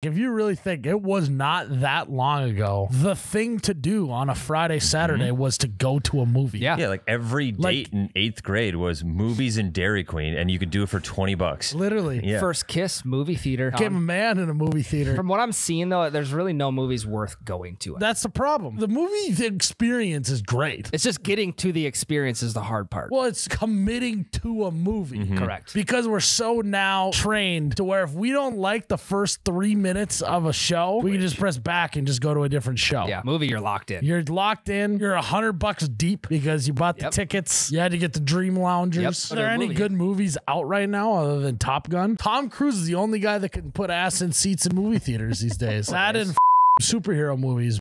If you really think it was not that long ago, the thing to do on a Friday, Saturday was to go to a movie. Yeah. Yeah, like every Like- date in eighth grade was movies and Dairy Queen, and you could do it for twenty bucks. Literally. Yeah. First kiss, movie theater. Became a Um, man in a movie theater. from what I'm seeing though, there's really no movies worth going to. That's the problem. The movie experience is great. It's just getting to the experience is the hard part. Well, it's committing to a movie. Correct. Because we're so now trained to where if we don't like the first three minutes of a show, we can just press back and just go to a different show. Yeah, movie you're locked in. You're locked in. You're a hundred bucks deep because you bought the Yep. tickets. You had to get the Dream Loungers. Yep. Are there any movie. good movies out right now other than Top Gun? Tom Cruise is the only guy that can put ass in seats in movie theaters these days. that and f- superhero movies.